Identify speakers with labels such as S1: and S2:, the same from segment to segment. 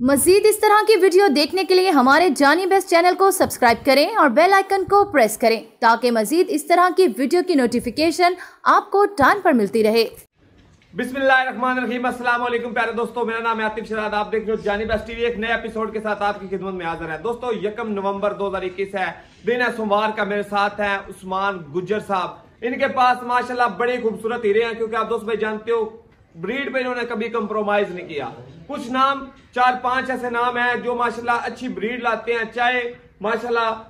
S1: मजीद इस तरह की वीडियो देखने के लिए हमारे जानी बेस्ट चैनल को सब्सक्राइब करें और बेल आइकन को प्रेस करें ताकि मजीद इस तरह की वीडियो की नोटिफिकेशन आपको टाइम पर मिलती रहे।
S2: वालेकुम प्यारे दोस्तों, मेरा नाम है आतिफ शराद। आप देख रहे हो जानी बेस्ट टीवी, एक नए एपिसोड के साथ आपकी खिदमत में हाजिर है। दोस्तों, यकम नवंबर 2021 है। दिन है सोमवार का, मेरे साथ है उस्मान गुज्जर साहब। इनके पास माशाल्लाह बड़े खूबसूरत हीरे हैं, क्योंकि आप दोस्त भाई जानते हो ब्रीड पे इन्होंने कभी कंप्रोमाइज नहीं किया। कुछ नाम, चार पाँच ऐसे नाम हैं जो माशाल्लाह अच्छी ब्रीड लाते हैं, चाहे माशाल्लाह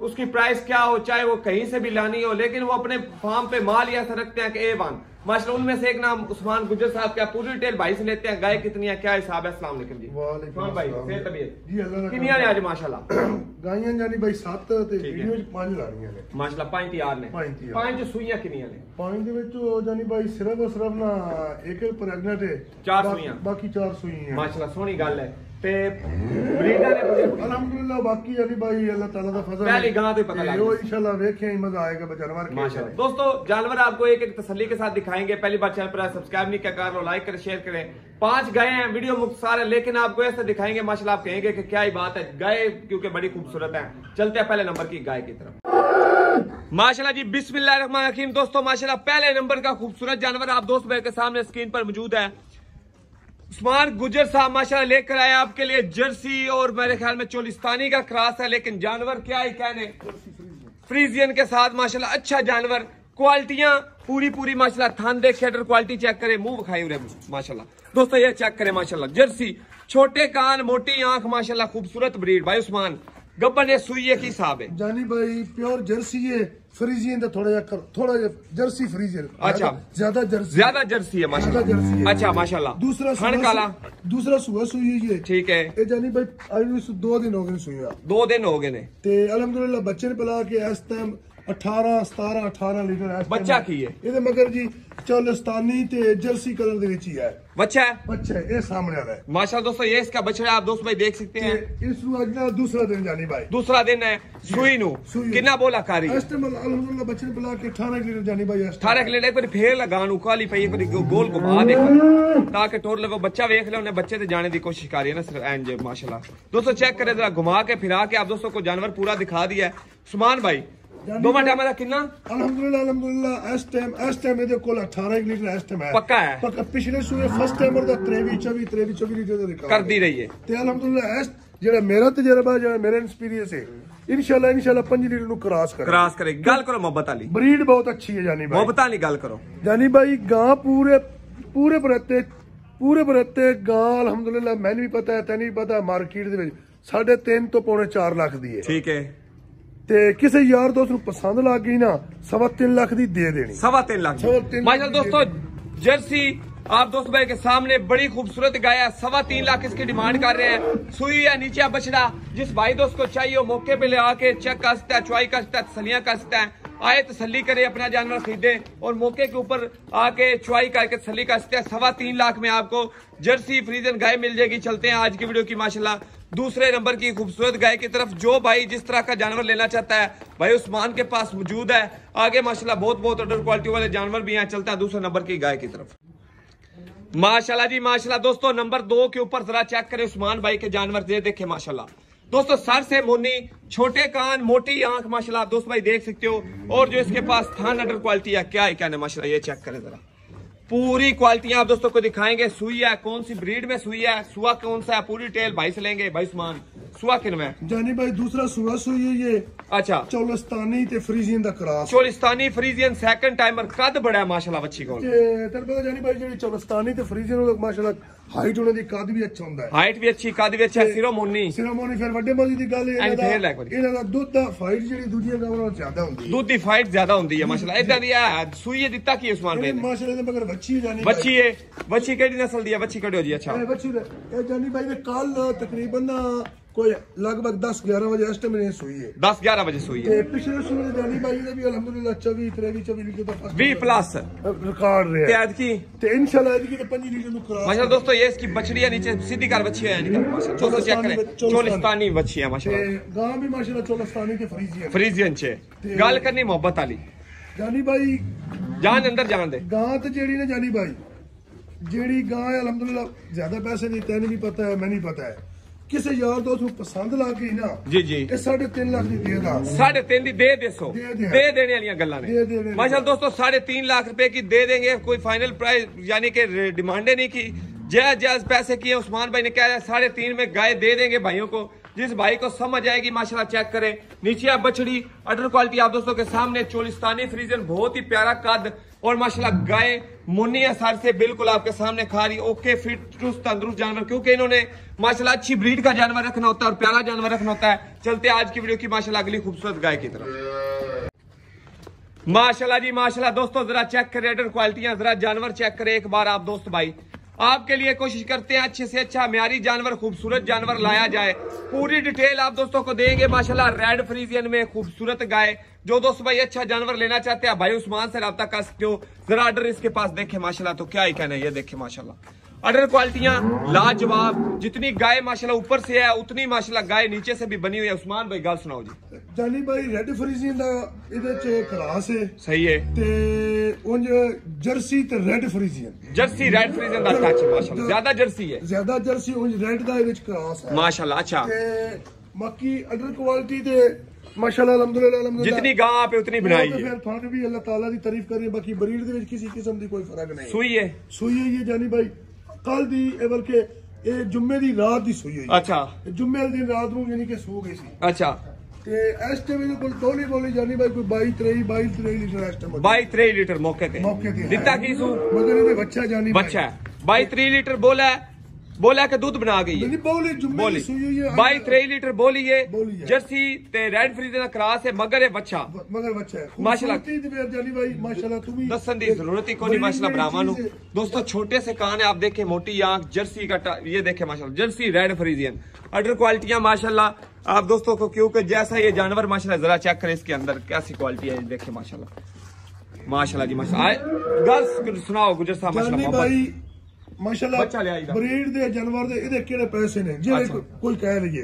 S2: उसकी प्राइस क्या हो, चाहे वो कहीं से भी लानी हो, लेकिन वो अपने फार्म पे माल ऐसा रखते हैं कि, ए, वन माशाल्लाह उनमें से एक नाम उस्मान गुजर साहब क्या पूरी डिटेल भाई से लेते हैं गाय कितनी है क्या हिसाब है अस्सलाम वालेकुम जी
S3: वालेकुम
S2: उस्मान भाई
S3: अस्सलाम।
S2: सेहत तबीयत
S3: जी अल्लाह दा
S2: कितनियां ने आज माशाल्लाह
S3: ਗਾਈਆਂ ਜਾਨੀ ਬਾਈ 7 ਤੇ
S2: ਠੀਕ ਹੈ।
S3: ਵੀਡੀਓ ਚ 5 ਲਾਣੀਆਂ ਨੇ
S2: माशाल्लाह पांच तैयार ने
S3: ਪੰਜ ਤਿਆਰ।
S2: पांच ਸੂਈਆਂ ਕਿੰਨੀਆਂ ਨੇ
S3: ਪੰਜ ਦੇ ਵਿੱਚ ਉਹ ਜਾਨੀ ਬਾਈ ਸਿਰਫ ਔਰ ਸਿਰਫ ਨਾ ਇੱਕ ਇੱਕ ਪ੍ਰੈਗਨੈਂਟ ਹੈ
S2: ਚਾਰ
S3: ਬਾ-
S2: ਸੂਈਆਂ।
S3: ਬਾਕੀ ਚਾਰ ਸੂਈਆਂ
S2: माशाल्लाह सोहनी गल है ते ब्रीडर ने मुझे
S3: ਅਲਹਮਦੁਲਿਲਾ ਬਾਕੀ ਜਾਨੀ ਬਾਈ ਅੱਲਾਹ ਤਾਲਾ ਦਾ ਫਜ਼ਲ
S2: ਪਹਿਲੀ ਗਾਂ ਤੋਂ ਹੀ ਪਤਾ ਲੱਗ
S3: ਉਹ
S2: ਗਿਆ।
S3: ਇਨਸ਼ਾਅੱਲਾ ਵੇਖਿਆ ਹੀ ਮਜ਼ਾ ਆਏਗਾ ਬਜਾਨਵਰ ਕੇ
S2: माशाल्लाह दोस्तों जानवर आपको एक एक तसल्ली के साथ दिखाएंगे पहली बार चैनल पर सब्सक्राइब नहीं किया कर लो लाइक करें शेयर करें पांच गाय हैं वीडियो मुख्तार है लेकिन आपको ऐसा दिखाएंगे माशाल्लाह आप कहेंगे कि क्या ही बात है गाय क्योंकि बड़ी खूबसूरत है चलते हैं पहले नंबर की गाय की तरफ माशाल्लाह जी बिस्मिल्लाहिर्रहमानिर्रहीम दोस्तों माशाल्लाह पहले नंबर का खूबसूरत जानवर आप दोस्त भाई के सामने स्क्रीन पर मौजूद है उस्मान गुजर साहब माशा लेकर आया आपके लिए जर्सी और मेरे ख्याल में चोलिस्तानी का क्रॉस है, लेकिन जानवर क्या है कहने। फ्रीजियन के साथ, माशाल्लाह अच्छा जानवर। क्वालिटियाँ पूरी पूरी माशाल्लाह थान देख खेडर क्वालिटी चेक करें, मुँह खाई रहे माशाल्लाह। दोस्तों, ये चेक करें, माशाल्लाह, जर्सी, छोटे कान, मोटी आँख, माशाल्लाह, खूबसूरत ब्रीड। भाई उस्मान गब्बन ने सुइये की साहब है।
S3: जानी भाई, प्योर जर्सी है। फ्रीजियन का थोड़ा जा थोड़ा जा जर्सी फ्रीजियन
S2: अच्छा
S3: ज्यादा जर्सी
S2: ज्यादा जर्सी है
S3: माशाल्लाह जर्सी है
S2: अच्छा माशाल्लाह
S3: दूसरा खंड
S2: काला
S3: दूसरा सुबह सुई है
S2: ठीक है
S3: ये जानी भाई दो दिन हो गए सुई
S2: दो दिन हो गए ने
S3: ते अलहमदुल्ला बच्चे ने पिला के इस टाइम 18 17 18 ਲੀਟਰ ਇਸ time
S2: ਬੱਚਾ ਕੀ ਹੈ?
S3: ਇਹਦੇ ਮਗਰ ਜੀ ਚੋਲਸਤਾਨੀ ਤੇ ਜਰਸੀ ਕਲਰ ਦੇ ਵਿੱਚ ਹੀ ਹੈ
S2: बच्चा है
S3: ਬੱਚਾ ਹੈ, ਇਹ ਸਾਹਮਣੇ ਵਾਲਾ ਹੈ
S2: माशाल्लाह दोस्तों ये इसका बछड़ा आप दोस्त भाई देख सकते हैं
S3: ਤੇ ਇਸ ਨੂੰ ਅੱਜ ਨਾਲ ਦੂਸਰਾ ਦਿਨ ਜਾਨੀ ਬਾਈ
S2: दूसरा दिन है सुई नु
S3: ਸੂਈ।
S2: किन्ना बोला कारी
S3: ਇਸ ਟਾਈਮ ਅਲਹਮਦੁਲਿਲਾ ਬੱਚੇ ਨੇ ਪਿਲਾ ਕੇ 18 ਲੀਟਰ ਜਾਨੀ ਬਾਈ ਇਸ time।
S2: अठारह किलो एक बार फेर लगा नु काली पई एक बार गोल घुमा दे ताकि टोर लगे बच्चा वेख ले उन्हें बच्चे ते जाने की कोशिश कर रही है ना सिर्फ एंज माशाल्लाह दोस्तों चेक करे जरा घुमा के फिरा के आप दोस्तों को जानवर पूरा दिखा दिया ਦੋਵਾਂ ਟਾਈਮਾਂ ਦਾ ਕਿੰਨਾ?
S3: ਅਲਹਮਦੁਲਿਲਾ ਅਲਹਮਦੁਲਿਲਾ ਇਸ ਟਾਈਮ ਇਸ ਟਾਈਮ ਇਹਦੇ ਕੋਲ 18 ਇੱਕ ਲੀਟਰ ਇਸ ਟਾਈਮ ਹੈ।
S2: ਪੱਕਾ ਹੈ।
S3: ਪੱਕਾ ਪਿਛਲੇ ਸੂਏ ਫਸਟ ਟਾਈਮਰ ਦਾ 23 24 23 24 ਲੀਟਰ ਦਾ ਰਿਕਾਰਡ।
S2: ਕਰਦੀ ਰਹੀ ਹੈ
S3: ਤੇ ਅਲਹਮਦੁਲਿਲਾ ਇਸ ਜਿਹੜਾ ਮੇਰਾ ਤਜਰਬਾ ਜਿਹੜਾ ਮੇਰਾ ਐਕਸਪੀਰੀਅੰਸ ਹੈ ਇਨਸ਼ਾਅੱਲਾ ਇਨਸ਼ਾਅੱਲਾ 5 ਲੀਟਰ ਨੂੰ ਕ੍ਰਾਸ ਕਰੇ।
S2: ਕ੍ਰਾਸ ਕਰੇ। ਗੱਲ ਕਰੋ ਮੁਹੱਬਤ ਵਾਲੀ।
S3: ਬਰੀਡ ਬਹੁਤ ਅੱਛੀ ਹੈ ਜਾਨੀ ਭਾਈ।
S2: ਮੁਹੱਬਤ ਵਾਲੀ ਗੱਲ ਕਰੋ।
S3: ਜਾਨੀ ਭਾਈ ਗਾਂ ਪੂਰੇ ਪੂਰੇ ਬਰਤੇ ਪੂਰੇ ਬਰਤੇ ਗਾਂ ਅਲਹਮਦੁਲਿਲਾ ਮੈਨੂੰ ਵੀ ਪਤਾ ਹੈ ਤੈਨੂੰ ਵੀ ਪਤਾ ਮਾਰਕੀਟ ਦੇ ਵਿੱਚ 3.5 ਤੋਂ ਪੌਣੇ 4 ਲੱਖ ਦੀ ਹੈ।
S2: ਠੀਕ ਹੈ।
S3: ਤੇ ਕਿਸੇ ਯਾਰ ਦੋਸਤ ਨੂੰ ਪਸੰਦ ਲੱਗ ਗਈ ਨਾ ਸਵਾ ਤਿੰਨ ਲੱਖ ਦੀ ਦੇ ਦੇਣੀ
S2: सवा तीन लाख
S3: सवा तीन
S2: माशाल्लाह
S3: लाख
S2: दोस्तों जर्सी आप दोस्त भाई के सामने बड़ी खूबसूरत गाय है सवा तीन लाख इसकी डिमांड कर रहे हैं सुई है नीचे बछड़ा जिस भाई दोस्त को चाहिए वो मौके पे ले आके चेक कर सकता है चुवाई कर सकता है तसलियां कर सकता है आए तसली करे अपना जानवर खरीदे और मौके के ऊपर आके चुवाई करके तसली कर सकते हैं सवा तीन लाख में आपको जर्सी फ्रीजन गाय मिल जाएगी चलते हैं आज की वीडियो की माशाल्लाह दूसरे नंबर की खूबसूरत गाय की तरफ़ जो भाई जिस तरह का जानवर लेना चाहता है, भाई उस्मान के पास मौजूद है। आगे माशाल्लाह बहुत बहुत ऑर्डर क्वालिटी वाले जानवर भी यहाँ चलता है दूसरे नंबर की गाय की तरफ़। माशाल्लाह जी, माशाल्लाह। दोस्तों, नंबर दो के ऊपर जरा चेक करें उस्मान भाई के जानवर, ये देखे माशाल्लाह। दोस्तों, सर से मुन्नी, छोटे कान, मोटी आँख, माशाल्लाह। दोस्त भाई देख सकते हो। और जो इसके पास थान अंडर क्वालिटी है क्या है, क्या माशाल्लाह, ये चेक करें जरा। पूरी क्वालिटी आप दोस्तों को दिखाएँगे। सुई है कौन सी ब्रीड में सुई है सुआ कौन सा है पूरी टेल भाई से लेंगे भाई सुमान। सुहा किन में?
S3: जानी भाई दूसरा सुहा सुई है ये।
S2: अच्छा।
S3: चोलिस्तानी ते फ्रीजियन दा cross.
S2: Cholistani Friesian second timer कद बड़ा है माशाल्लाह बच्ची को
S3: ते तेरे पता जानी भाई जेडी चोलिस्तानी ते फ्रीजियन माशाल्लाह ਹਾਈਟ ਉਹਨਾਂ ਦੀ ਕੱਦ ਵੀ ਅੱਛਾ ਹੁੰਦਾ ਹੈ।
S2: ਹਾਈਟ ਵੀ ਅੱਛੀ ਕੱਦ ਵੀ ਅੱਛਾ ਸਿਰੋਮੋਨੀ
S3: ਸਿਰੋਮੋਨੀ ਫਿਰ ਵੱਡੇ ਮੋਦੀ ਦੀ ਗੱਲ ਇਹ ਇਹਨਾਂ ਦਾ ਦੁੱਧ ਦਾ ਫਾਈਟ ਜਿਹੜੀ ਦੂਜੀਆਂ ਗਾਵਾਂ ਨਾਲੋਂ ਜ਼ਿਆਦਾ ਹੁੰਦੀ ਹੈ।
S2: ਦੁੱਧ ਦੀ ਫਾਈਟ ਜ਼ਿਆਦਾ ਹੁੰਦੀ ਹੈ ਮਾਸ਼ਾਅੱਲਾ। ਇਦਾਂ ਦੀ ਆ ਸੂਈਏ ਦਿੱਤਾ ਕੀ ਉਸਮਾਨ
S3: ਭਾਈ
S2: ਨੇ?
S3: ਮਾਸ਼ਾਅੱਲਾ ਦੇ ਮਗਰ ਵੱਛੀ ਜਾਨੀ
S2: ਵੱਛੀ ਹੈ। ਵੱਛੀ ਕਿਹੜੀ ਨਸਲ ਦੀ ਹੈ? ਵੱਛੀ ਕੱਢਿਓ ਜੀ ਅੱਛਾ।
S3: ਇਹ ਵੱਛੀ ਇਹ ਜਾਨੀ ਭਾਈ ਨੇ ਕੱਲ ਤਕਰੀਬਨ कोई लगभग दस ग्यारह बजे एस्टिमेट सोई है।
S2: दस ग्यारह बजे सोई है।
S3: तो पिछले सूरज दानी भाई ने भी अल्हम्दुलिल्लाह 24 23 24 लीटर तक
S2: 20 प्लस
S3: रिकॉर्ड रहे।
S2: आज की
S3: तो इंशाल्लाह आज की तो 5 लीटर नु क्रॉस
S2: माशाल्लाह दोस्तों ये इसकी बछड़ियाँ नीचे सीधी कर बच्ची है यानी हम्म। चेक करें। चोलिस्तानी बच्ची है माशाल्लाह।
S3: गाँव भी माशाल्लाह चोलिस्तानी के फ्रीजियन
S2: फ्रीजियन छे। गल करनी मोहब्बत वाली
S3: जानी भाई
S2: जान अंदर जान दे।
S3: गां तो जेड़ी ने जानी भाई जेड़ी गां अल्हम्दुलिल्लाह ज़्यादा पैसे नहीं तैਨੂੰ भी पता है मैं नहीं पता है। ਕਿਸੇ ਯਾਰ ਦੋਸਤ ਨੂੰ ਪਸੰਦ ਲੱਗ ਗਈ ਨਾ
S2: ਜੀ ਜੀ
S3: ਇਹ 3.5 ਲੱਖ ਦੀ ਦੇ ਦਾ
S2: साढ़े तीन दी दे देसो
S3: दे दे।
S2: दे देने वाली गल्ला
S3: दे
S2: ने
S3: देने
S2: माशाल्लाह दोस्तों साढ़े तीन लाख रुपए की दे देंगे कोई फाइनल प्राइस यानी कि डिमांडे नहीं की जायज जायज पैसे किए उस्मान भाई ने कह रहा है साढ़े तीन में गाय दे देंगे भाइयों को जिस भाई को समझ आएगी माशाल्लाह चेक करें नीचे आप बछड़ी अडर क्वालिटी आप दोस्तों के सामने चोलिस्तानी फ्रीजन बहुत ही प्यारा कद और माशाल्लाह गाय मुन्नी सर से बिल्कुल आपके सामने खा रही, ओके फिट चुस्त, तंदुरुस्त जानवर, क्योंकि इन्होंने माशाल्लाह अच्छी ब्रीड का जानवर रखना होता है और प्यारा जानवर रखना होता है। चलते आज की वीडियो की माशाल्लाह अगली खूबसूरत गाय की तरफ़। माशाल्लाह जी माशाल्लाह दोस्तों, जरा चेक करें रेडर जरा जानवर चेक करें, एक बार आप दोस्त भाई। आपके लिए कोशिश करते हैं अच्छे से अच्छा म्यारी जानवर खूबसूरत जानवर लाया जाए पूरी डिटेल आप दोस्तों को देंगे माशाल्लाह रेड फ्रीजियन में खूबसूरत गाय जो दोस्त भाई अच्छा जानवर लेना चाहते हैं भाई उस्मान से रब्ता कर सकते हो जरा ऑर्डर इसके पास देखे माशाल्लाह तो क्या ही कहना है ये देखे माशाल्लाह अडर क्वालिटियां लाजवाब जितनी गाय माशाल्लाह ऊपर से है उतनी माशाल्लाह गाय नीचे से भी बनी हुई है उस्मान भाई गल सुनाओ जी
S3: ਜਾਨੀ ਭਾਈ ਰੈੱਡ ਫਰੀਜ਼ੀਨ ਦਾ ਇਹਦੇ ਚ ਕਲਾਸ ਹੈ
S2: सही है
S3: ਤੇ ਉਂਝ ਜਰਸੀ ਤੇ red Friesian
S2: Jersey red Friesian का टच है माशाल्लाह ज्यादा जर्सी है
S3: ਜ਼ਿਆਦਾ ਜਰਸੀ ਉਂਝ ਰੈੱਡ ਦਾ ਇਹਦੇ ਚ ਕਲਾਸ ਹੈ
S2: माशाल्लाह अच्छा
S3: ਤੇ ਬਾਕੀ ਅਡਰ ਕੁਆਲਿਟੀ ਤੇ ਮਾਸ਼ਾਅੱਲਾ ਅਲਹਮਦੁਲਿਲਾ ਅਲਹਮਦੁਲਿਲਾ
S2: जितनी गां पे उतनी बनाई
S3: ਤੇ
S2: है
S3: ਫਿਰ ਤੁਹਾਨੂੰ ਵੀ ਅੱਲਾਹ ਤਾਲਾ ਦੀ ਤਾਰੀਫ ਕਰੀਏ ਬਾਕੀ ਬਰੀਡ ਦੇ ਵਿੱਚ ਕਿਸੇ ਕਿਸਮ ਦੀ ਕੋਈ ਫਰਕ ਨਹੀਂ
S2: सुई है
S3: ਸੂਈ ਹੋਈ ਹੈ ਜਾਨੀ ਭਾਈ ਕੱਲ ਦੀ ਇਹ ਬਲਕਿ ਇਹ ਜੁਮੇ ਦੀ ਰਾਤ ਦੀ ਸੂਈ ਹੋਈ ਹੈ
S2: अच्छा
S3: ਇਹ ਜੁਮੇ ਵਾਲੇ ਦਿਨ ਰਾਤ ਨੂੰ ਯਾਨੀ ਕਿ ਸੋ ਗਈ ਸੀ
S2: अच्छा
S3: ਤੇ ਇਸ ਟਾਈਮ ਇਹਦੇ ਕੋਲ ਤੋਲੀ ਬੋਲੀ ਜਾਨੀ ਭਾਈ ਕੋਈ 22 23 22 23 ਲੀਟਰ ਇਸ ਟਾਈਮ
S2: बाई त्रे लीटर मौके ते
S3: ਮੌਕੇ ਤੇ
S2: दिता की सू
S3: ਮਗਰ ਇਹਦੇ ਬੱਚਾ ਜਾਨੀ ਭਾਈ।
S2: बच्चा है बाई त्रे लीटर बोला है बोला है कि दूध बना गई
S3: ਨਹੀਂ
S2: है
S3: ਬੋਲੀ ਜੁਮੇ ਦੀ
S2: बोली
S3: ਸੂਈ ਹੋਈ ਹੈ
S2: बाई त्रे लीटर बोली है
S3: बोली है।
S2: जर्सी ते रेड फ्रीजर क्रास है मगर है बच्चा
S3: ਮਗਰ ਬੱਚਾ ਹੈ
S2: ਮਾਸ਼ਾਅੱਲਾ।
S3: ਖੂਬਸੂਰਤੀ ਦੀ ਵੇਰ ਜਾਨੀ ਭਾਈ ਮਾਸ਼ਾਅੱਲਾ ਤੂੰ ਵੀ
S2: दसन की जरूरत ही कोई नहीं माशाल्लाह ब्राह्मण
S3: चीज़ है।
S2: दोस्तों छोटे से कान है आप देखें मोटी आंख जर्सी का टा- ये देखें माशाल्लाह जर्सी रेड फ्रीजियन अडर क्वालिटियां माशाल्लाह आप दोस्तों को क्योंकि जैसा ये जानवर माशाल्लाह जरा चेक करें इसके अंदर कैसी क्वालिटी है ये देखें माशाल्लाह माशाल्लाह जी माशाल्लाह गर्ल्स सुनाओ गुजर साहब
S3: ਜਾਨੀ
S2: माशाल्लाह
S3: ਭਾਈ
S2: मोहब्बत
S3: ਮਾਸ਼ਾਅੱਲਾ
S2: ਬੱਚਾ ਲਿਆਈ ਦਾ।
S3: ਬਰੀਡ ਦੇ ਜਾਨਵਰ ਦੇ ਇਹਦੇ ਕਿਹੜੇ ਪੈਸੇ ਨੇ ਜਿਹੜੇ
S2: ਅੱਛਾ।
S3: ਕੋਈ- ਕੋਈ ਕਹਿ ਲਈਏ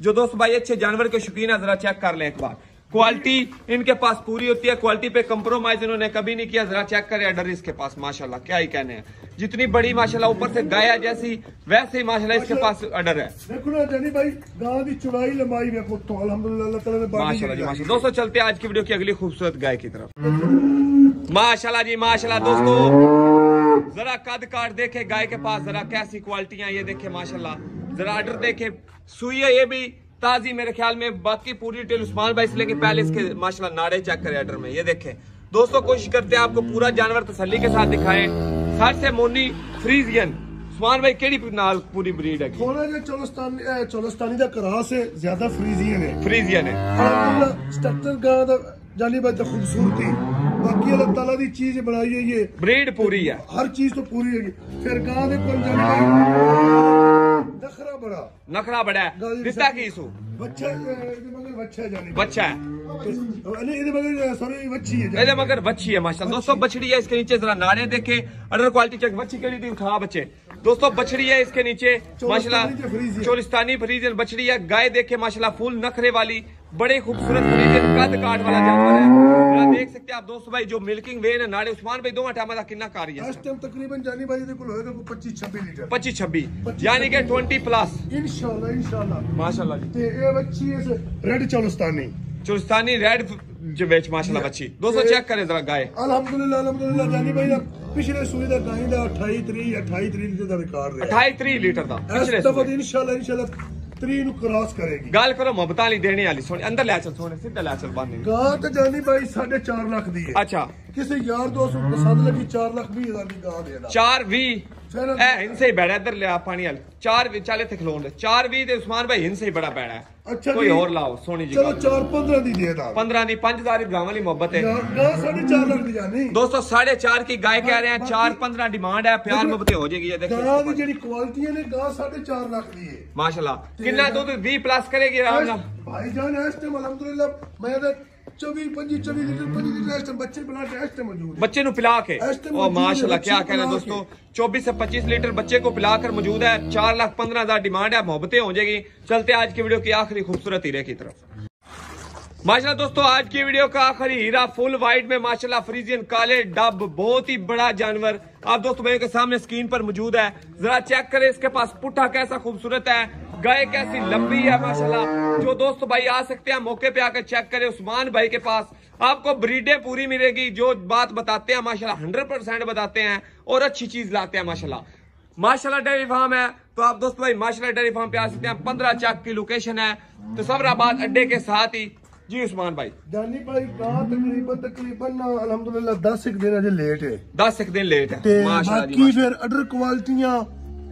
S2: जो दोस्त भाई अच्छे जानवर के शौकीन है जरा चेक कर लें एक बार। क्वालिटी इनके पास पूरी होती है क्वालिटी पे कम्प्रोमाइज इन्होंने कभी नहीं किया। जरा चेक करें डर इसके पास माशाल्लाह क्या ही कहने हैं। जितनी बड़ी माशाल्लाह ऊपर से गाया जैसी वैसे ही माशाल्लाह इसके पास अडर है। दोस्तों चलते आज की वीडियो की अगली खूबसूरत गाय की तरफ़। माशाला जी माशाला दोस्तों। जरा कद काट देखे गाय के पास जरा कैसी क्वालिटी ये देखे माशाला जरा ऑर्डर देखे। सुई है ये भी ताजी मेरे ख्याल में। बाकी पूरी डिटेल उस्मान भाई से लेके पहले इसके माशाल्लाह नाड़े चेक करें ऑर्डर में। ये देखें। दोस्तों कोशिश करते हैं आपको पूरा जानवर तसल्ली के साथ दिखाएँ। सर से मोनी फ्रीजियन। उस्मान भाई केड़ी नाल पूरी ब्रीड है
S3: थोड़ा जिहा चोलस्तानी चोलस्तानी दा क्रास है ज़्यादा
S2: फ्रीजियन है।
S3: फ्रीजियन है। स्ट्रक्चर गां दा जाली बात खूबसूरती। बाकी अल्लाह ताला दी चीज़ बनाई है ये।
S2: ब्रीड पूरी है।
S3: हर चीज़ तो पूरी है फिर गां दे पंजाबी नखरा बड़ा।
S2: नखरा बड़ा है। दिता की बच्चा
S3: बच्चा है
S2: मगर बच्ची है। दोस्तों बछड़ी है इसके नीचे जरा नारे देखे। अंडर क्वालिटी चेक बच्ची के लिए खा बच्चे। दोस्तों बछड़ी है इसके नीचे माशाल्लाह। चोलिस्तानी फ्रीज बछड़ी है गाय देखे माशाल्लाह फूल नखरे वाली। बड़े खूबसूरत फ्रीजियन कद काट वाला जानवर है जरा देख सकते हैं आप दोस्तों भाई जो मिल्किंग वेन है नाड़े उस्मान भाई दो टाइम का कितना कारी है
S3: इस टाइम तकरीबन जानी भाई ਦੇ ਕੋਲ ਹੋਏਗਾ ਕੋਈ 25 26 ਲੀਟਰ
S2: पच्चीस छब्बीस यानी कि ट्वेंटी प्लस
S3: ਇਨਸ਼ਾਅੱਲਾ ਇਨਸ਼ਾਅੱਲਾ
S2: माशाल्लाह जी
S3: ਤੇ ਇਹ ਬੱਚੀ ਇਸ ਰੈਡ ਚੌਲਸਤਾਨੀ
S2: चोलिस्तानी रेड जो बेच माशाल्लाह बच्ची दोस्तों चेक करें जरा गाय
S3: ਅਲਹਮਦੁਲਿਲਾ ਅਲਹਮਦੁਲਿਲਾ ਜਾਨੀ ਭਾਈ ਦਾ ਪਿਛਲੇ ਸੂਏ ਦਾ ਗਾਂ ਦਾ 28 30 28 30 ਲੀਟਰ ਦਾ ਰਿਕਾਰਡ ਰਿਹਾ
S2: अठाई त्री लीटर का
S3: ਇਸ
S2: पिछले
S3: ਦਫਾ
S2: सूबे।
S3: ਇਨਸ਼ਾਅੱਲਾ ਇਨਸ਼ਾਅੱਲਾ 3 ਨੂੰ ਕ੍ਰਾਸ ਕਰੇਗੀ।
S2: ਗੱਲ ਕਰੋ ਮੁਹੱਬਤਾਂ ਲਈ ਦੇਣੇ ਵਾਲੀ। ਸੋਹਣੀ ਅੰਦਰ ਲੈ ਚੱਲ ਸੋਹਣੇ ਸਿੱਧਾ ਲੈ ਚੱਲ ਬੰਦੇ
S3: ਗਾਂ ਤੇ ਜਾਨੀ ਬਾਈ 4.5 ਲੱਖ ਦੀ ਹੈ
S2: ਅੱਛਾ।
S3: ਕਿਸੇ ਯਾਰ ਦੋਸਤ ਨੂੰ ਪਸੰਦ ਲੱਗੀ 4 ਲੱਖ 20 ਹਜ਼ਾਰ ਦੀ ਗਾਂ ਦੇਣਾ।
S2: 4 20 ਇਹ ਇਨਸੇ ਬੜਾ ਇਧਰ ਲਿਆ ਪਾਣੀ ਵਾਲ। 4 ਵਿੱਚ ਵਾਲੇ ਤੇ ਖਲੋਣ ਦੇ। 4 20 ਤੇ ਉਸਮਾਨ ਭਾਈ ਇਨਸੇ ਬੜਾ ਬੜਾ ਕੋਈ ਹੋਰ
S3: ਲਾਓ
S2: ਸੋਹਣੀ
S3: ਜੀ ਚਲੋ 4 15 ਦੀ ਦੇ ਦਾ
S2: 15 ਦੀ 5000 ਦੀ ਗਾਂ ਵਾਲੀ ਮੁਹੱਬਤ ਹੈ।
S3: ਨਾ 4.5 ਦੀ ਜਾਨੀ
S2: ਦੋਸਤੋ 4.5 ਕੀ ਗਾਇ ਕਹਿ ਰਹੇ ਆ 4 15 ਡਿਮਾਂਡ ਹੈ ਪਿਆਰ
S3: ਮੁਹੱਬਤ
S2: ਹੋ ਜਾਏਗੀ ਇਹ ਦੇਖੋ।
S3: ਗਾਂ ਦੀ ਜਿਹੜੀ ਕੁਆਲਿਟੀ ਨੇ ਗਾਂ 4.5 ਲੱਖ ਦੀ ਹੈ।
S2: ਮਾਸ਼ਾਅੱਲਾ। ਕਿੰਨਾ ਦੁੱਧ 20 ਪਲੱਸ ਕਰੇਗੀ ਆਰਾਮ ਨਾਲ?
S3: ਭਾਈ ਜਾਨ ਇਸ ਟਾਈਮ ਅਲਹਮਦੁਲਿਲਾ ਮੈਂ ਤਾਂ 24 25 24 लीटर
S2: बच्चे पिला के।
S3: माशाला
S2: क्या कह रहे हैं
S3: क्या कहना
S2: दोस्तों 24 से 25 लीटर बच्चे को पिलाकर मौजूद है। चार लाख पंद्रह हज़ार डिमांड है मोहब्बतें हो जाएगी। चलते आज की वीडियो की आखिरी खूबसूरत हीरे की तरफ़। माशाल्लाह दोस्तों आज की वीडियो का आखिरी हीरा फुल वाइट में माशाल्लाह फ्रीजियन काले डब बहुत ही बड़ा जानवर। आप दोस्तों मेरे के सामने स्क्रीन पर मौजूद है। जरा चेक करें इसके पास पुट्ठा कैसा खूबसूरत है। गाय कैसी लंबी है माशाल्लाह। जो दोस्त भाई आ सकते हैं मौके पे आकर चेक करें उस्मान भाई के पास। आपको ब्रीडे पूरी मिलेगी जो बात बताते हैं माशाल्लाह हंड्रेड परसेंट बताते हैं और अच्छी चीज़ लाते हैं माशाल्लाह। माशाल्लाह डेयरी फार्म है तो आप दोस्तों भाई माशाल्लाह डेयरी फार्म पे आ सकते हैं। पंद्रह चाक की लोकेशन है तो सबराबाद अड्डे के साथ ही। जी उस्मान भाई।
S3: जानी भाई का तकरीबन तकरीबन अलहमदुल्ला दस एक दिन लेट है।
S2: दस एक दिन लेट है।
S3: बाकी फिर अदर क्वालिटियाँ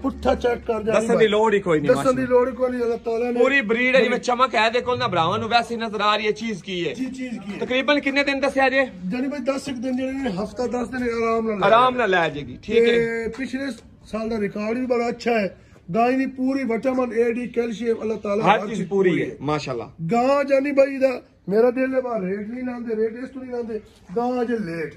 S3: ਪੁੱਠਾ ਚੈੱਕ ਕਰ ਜਾ
S2: ਦੱਸਣ ਦੀ ਲੋੜ ਹੀ ਕੋਈ ਨਹੀਂ
S3: ਦੱਸਣ ਦੀ ਲੋੜ ਹੀ ਕੋਈ ਨਹੀਂ ਅੱਲਾਹ ਤਾਲਾ ਨੇ
S2: ਪੂਰੀ ਬਰੀਡ ਹੈ ਜਿਵੇਂ ਚਮਕ ਹੈ ਦੇਖੋ ਨਾ ਭਰਾਵਾਂ ਨੂੰ ਵੈਸੀ ਨਜ਼ਰ ਆ ਰਹੀ ਹੈ ਚੀਜ਼ ਕੀ ਹੈ
S3: ਜੀ ਚੀਜ਼ ਕੀ ਹੈ
S2: ਤਕਰੀਬਨ ਕਿੰਨੇ ਦਿਨ ਦੱਸਿਆ ਜੇ
S3: ਜਾਨੀ ਬਈ 10 ਦਿਨ ਜਿਹੜੇ ਹਫਤਾ 10 ਦਿਨ ਆਰਾਮ ਨਾਲ
S2: ਆਰਾਮ ਨਾਲ ਲੈ ਜਾਏਗੀ ਠੀਕ ਹੈ
S3: ਪਿਛਲੇ ਸਾਲ ਦਾ ਰਿਕਾਰਡ ਵੀ ਬੜਾ ਅੱਛਾ ਹੈ गाय की पूरी विटामिन ए डी कैल्शियम अल्लाह ताला
S2: हर चीज़ पूरी है माशाल्लाह
S3: गां जानी भाई दा मेरा दिल ने बाहर रेट नहीं लांदे रेट इस तो नहीं लांदे गां जे लेट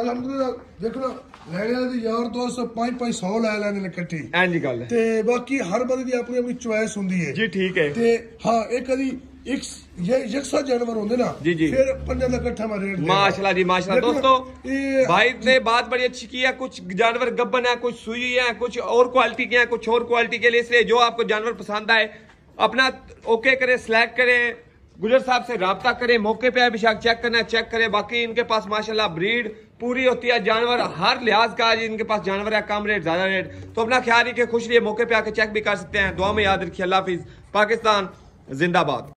S3: ਅਲਹਮਦੁਲਿਲਾ ਦੇਖੋ ਨਾ ਲੈਣੇ ਵਾਲੇ ਦੇ ਯਾਰ ਦੋਸਤ 5 500 ਲੈ ਲੈਂਦੇ ਨੇ ਇਕੱਠੀ
S2: ਐਂ ਜੀ ਗੱਲ ਹੈ
S3: ਤੇ ਬਾਕੀ ਹਰ ਬੰਦੇ ਦੀ ਆਪਣੀ ਆਪਣੀ ਚੁਆਇਸ ਹੁੰਦੀ ਹੈ
S2: ਜੀ ਠੀਕ ਹੈ
S3: ਤੇ ਹਾਂ ਇਹ ਕਦੀ ਇੱਕ ਇਹ ਯਕਸਾ ਜਾਨਵਰ ਹੁੰਦੇ ਨਾ
S2: जी, जी।
S3: ਫਿਰ ਪੰਜਾਂ ਦਾ ਇਕੱਠਾ ਮੈਂ ਰੇਟ
S2: माशाल्लाह जी माशाल्लाह
S3: देखो ना,
S2: दोस्तों
S3: ये-
S2: भाई ने बात बड़ी अच्छी की है कुछ जानवर गब्बन है कुछ सुई है कुछ और क्वालिटी के हैं कुछ और क्वालिटी के लिए इसलिए जो आपको जानवर पसंद आए अपना ओके करे सिलेक्ट करे गुजर साहब से रबता करें मौके पे अभिषेक चेक करना है चेक करें बाकी इनके पास माशाल्लाह ब्रीड पूरी होती है जानवर। हर लिहाज का इनके पास जानवर है, कम रेट ज़्यादा रेट तो अपना ख्याल रखिए, खुश रहिए, मौके पे आके चेक भी कर सकते हैं। दुआ में याद रखिए, अल्लाह हाफिज। पाकिस्तान, जिंदाबाद।